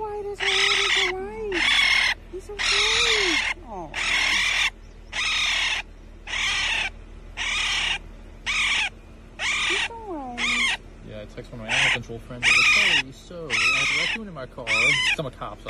It's alright. It's alright. It's alright. He's alright. It's okay. Oh. It's alright. Yeah, I text one of my animal control friends. I was like, hey, so I have a raccoon in my car. Some of cops.